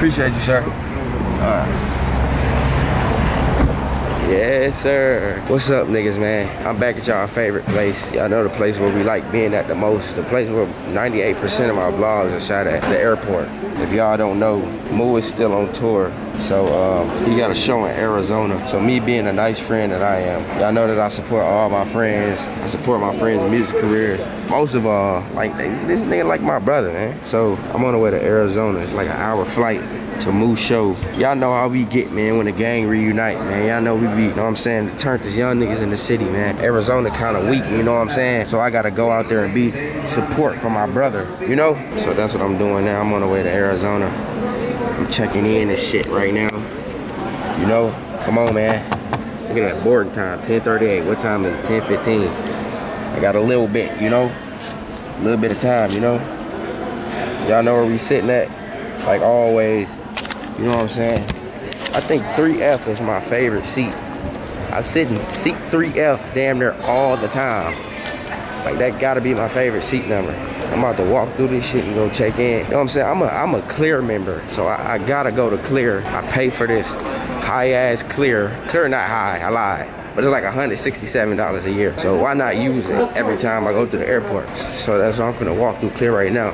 Appreciate you, sir. All right. Yes, sir. What's up, niggas, man? I'm back at y'all favorite place. Y'all know the place where we like being at the most. The place where 98% of our vlogs are shot at, the airport. If y'all don't know, Moo is still on tour. So um, he got a show in Arizona. So me being a nice friend that I am, y'all know that I support all my friends. I support my friends' music career. Most of all, like this nigga like my brother, man. So I'm on the way to Arizona. It's like an hour flight to Moo Show. Y'all know how we get, man, when the gang reunite, man. Y'all know we be, you know what I'm saying, to turn this young niggas in the city, man. Arizona kind of weak, you know what I'm saying? So I gotta go out there and be support for my brother, you know? So that's what I'm doing now. I'm on the way to Arizona. I'm checking in and shit right now. You know, come on, man. Look at that boarding time, 10:38. What time is it? 10:15. I got a little bit, you know, a little bit of time, you know. Y'all know where we sitting at, like always. You know what I'm saying? I think 3F is my favorite seat. I sit in seat 3F damn near all the time. Like that gotta be my favorite seat number. I'm about to walk through this shit and go check in. You know what I'm saying? I'm a I'm a clear member. So I, I gotta go to clear. I pay for this high ass clear. Clear not high, I lied. But it's like $167 a year. So why not use it every time I go to the airport? So that's why I'm finna walk through clear right now.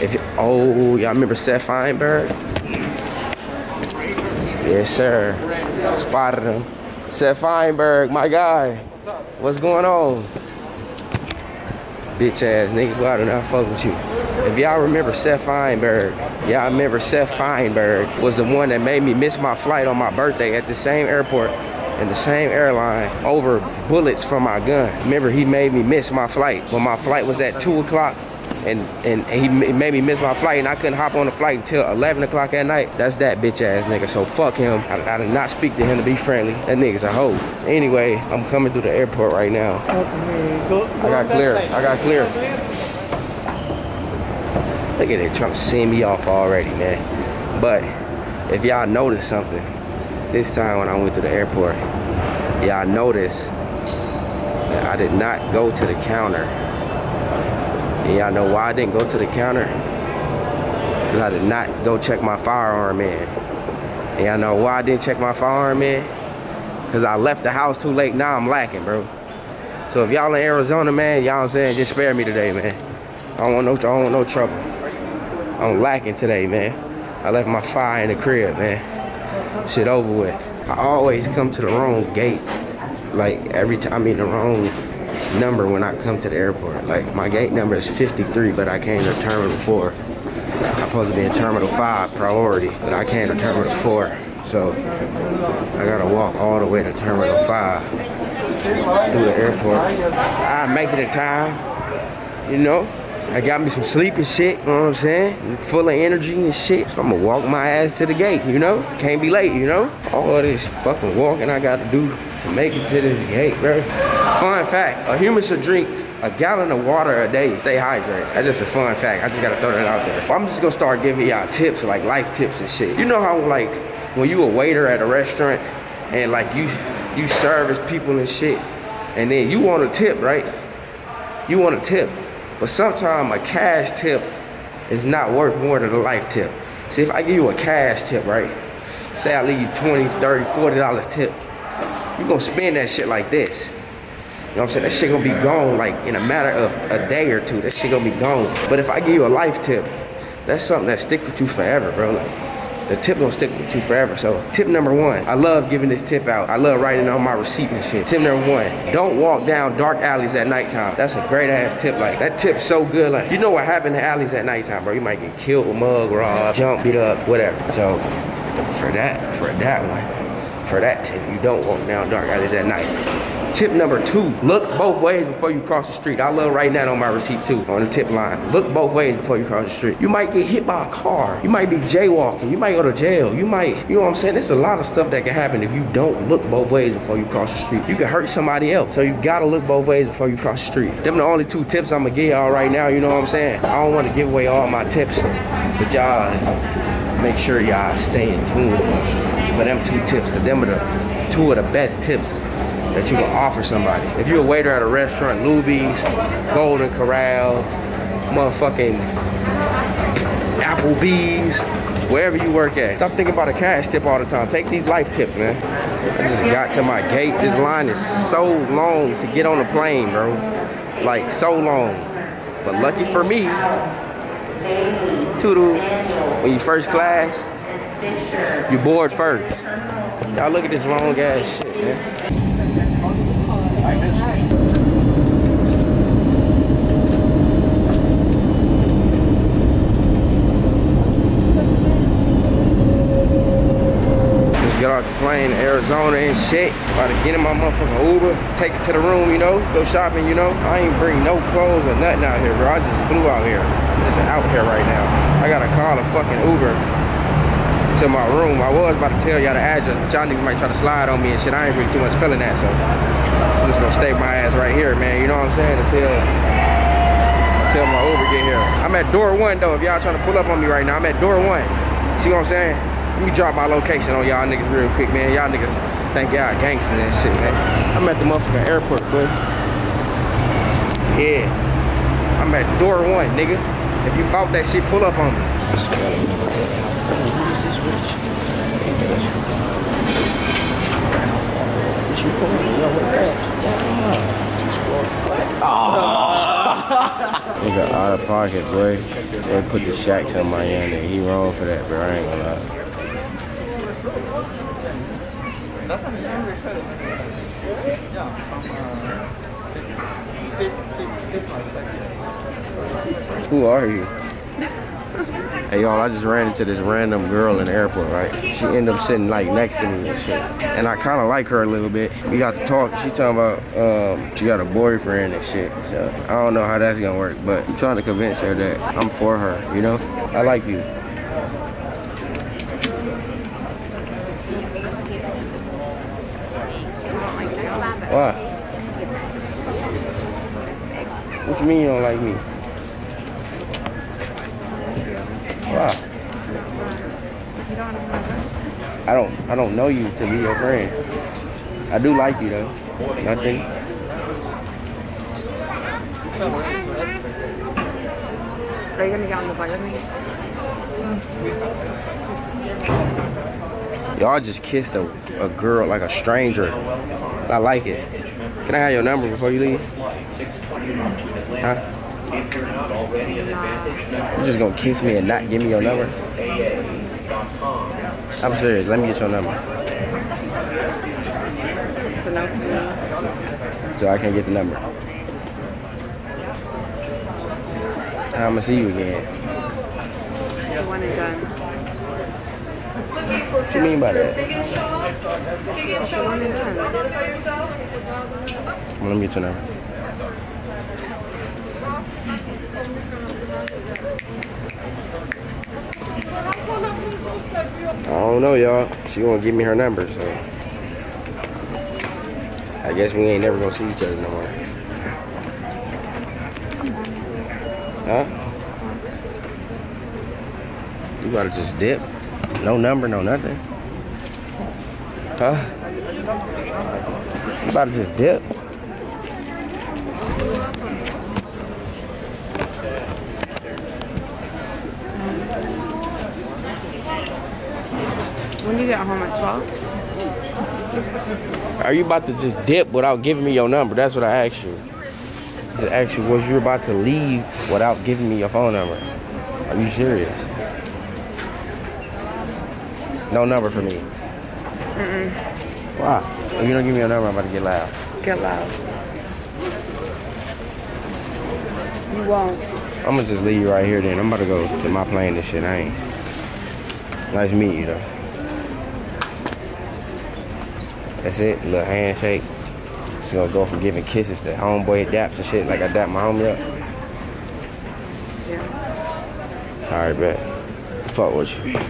If oh, y'all remember Seth Feinberg? Yes, sir. Spotted him. Seth Feinberg, my guy. What's going on? Bitch ass nigga, why do not fuck with you? If y'all remember Seth Feinberg, y'all remember Seth Feinberg was the one that made me miss my flight on my birthday at the same airport and the same airline over bullets from my gun. Remember, he made me miss my flight. When my flight was at 2 o'clock, and, and he made me miss my flight and I couldn't hop on the flight until 11 o'clock at night. That's that bitch ass nigga. So fuck him. I, I, did not speak to him to be friendly. That nigga's a hoe. Anyway, I'm coming through the airport right now. Okay, go. I got clear. I got clear. Look at it trying to send me off already, man. But if y'all notice something, this time when I went to the airport, y'all notice that I did not go to the counter and y'all know why I didn't go to the counter? Because I did not go check my firearm in. And y'all know why I didn't check my firearm in? Because I left the house too late. Now I'm lacking, bro. So if y'all in Arizona, man, y'all I'm saying, just spare me today, man. I don't want no, I don't want no trouble. I'm lacking today, man. I left my fire in the crib, man. Shit over with. I always come to the wrong gate. Like every time I'm in the wrong number when I come to the airport. Like my gate number is 53, but I came to Terminal 4. I'm supposed to be in Terminal 5 priority, but I came to Terminal 4. So I gotta walk all the way to Terminal 5 through the airport. I make it in time, you know. I got me some sleep and shit, you know what I'm saying? Full of energy and shit. So I'm gonna walk my ass to the gate, you know? Can't be late, you know? All this fucking walking I gotta do to make it to this gate, bro. Fun fact, a human should drink a gallon of water a day, stay hydrated. That's just a fun fact. I just gotta throw that out there. I'm just gonna start giving y'all tips, like life tips and shit. You know how like when you a waiter at a restaurant and like you you service people and shit, and then you want a tip, right? You want a tip. But sometimes a cash tip is not worth more than a life tip. See, if I give you a cash tip, right? Say I leave you 20, 30, 40 dollars tip. You gonna spend that shit like this. You know what I'm saying? That shit gonna be gone like in a matter of a day or two. That shit gonna be gone. But if I give you a life tip, that's something that stick with you forever, bro. Like, the tip gonna stick with you forever. So tip number one, I love giving this tip out. I love writing on my receipt and shit. Tip number one, don't walk down dark alleys at nighttime. That's a great ass tip. Like that tip's so good. Like you know what happened to alleys at nighttime, bro? You might get killed, mug, robbed, jump, beat up, whatever. So for that, for that one, for that tip, you don't walk down dark alleys at night. Tip number two, look both ways before you cross the street. I love writing that on my receipt too, on the tip line. Look both ways before you cross the street. You might get hit by a car. You might be jaywalking. You might go to jail. You might, you know what I'm saying? There's a lot of stuff that can happen if you don't look both ways before you cross the street. You can hurt somebody else. So you gotta look both ways before you cross the street. Them the only two tips I'm gonna give y'all right now, you know what I'm saying? I don't wanna give away all my tips, but y'all make sure y'all stay in tune for, for them two tips, because them are the two of the best tips that you can offer somebody. If you're a waiter at a restaurant, Luby's, Golden Corral, motherfucking Applebee's, Wherever you work at. Stop thinking about a cash tip all the time. Take these life tips, man. I just got to my gate. This line is so long to get on the plane, bro. Like, so long. But lucky for me, Toodle, when you first class, you board first. Y'all look at this long ass shit, man. get off the plane to Arizona and shit. About to get in my motherfucking Uber, take it to the room, you know, go shopping, you know. I ain't bring no clothes or nothing out here, bro. I just flew out here. I'm just out here right now. I gotta call a fucking Uber to my room. I was about to tell y'all the address, but y'all niggas might try to slide on me and shit. I ain't really too much feeling that, so I'm just gonna stay my ass right here, man. You know what I'm saying? Until until my Uber get here. I'm at door one though. If y'all trying to pull up on me right now, I'm at door one. See what I'm saying? Let me drop my location on y'all niggas real quick, man. Y'all niggas think y'all gangsters and shit, man. I'm at the motherfucking airport, boy. Yeah. I'm at door one, nigga. If you bought that shit, pull up on me. Nigga out of pocket, boy. They put the shacks on my end and he wrong for that, bro. I ain't gonna lie. Who are you? hey y'all, I just ran into this random girl in the airport, right? She ended up sitting like next to me and shit. And I kind of like her a little bit. We got to talk. She talking about um, she got a boyfriend and shit. So I don't know how that's gonna work, but I'm trying to convince her that I'm for her, you know? I like you. Why? What you mean you don't like me? Why? I don't I don't know you to be your friend. I do like you though. Nothing. Are you gonna get on the bike with me? Y'all just kissed a, a girl like a stranger. I like it. Can I have your number before you leave? Huh? You just gonna kiss me and not give me your number? I'm serious. Let me get your number. So no So I can't get the number. I'm gonna see you again. It's one and done. What you mean by that? Let me get your number. I don't know, y'all. She gonna give me her number, so I guess we ain't never gonna see each other no more. Huh? You gotta just dip. No number, no nothing. Huh? You about to just dip? When you get home at 12? Are you about to just dip without giving me your number? That's what I asked you. Just asked you, was you about to leave without giving me your phone number? Are you serious? No number for me. Mm-mm. Why? If you don't give me your number, I'm about to get loud. Get loud. You won't. I'm gonna just leave you right here then. I'm about to go to my plane and shit. I ain't. Nice to meet you though. That's it. Little handshake. Just gonna go from giving kisses to homeboy daps and shit like I dap my homie up. Yeah. Alright, bet. Fuck with you.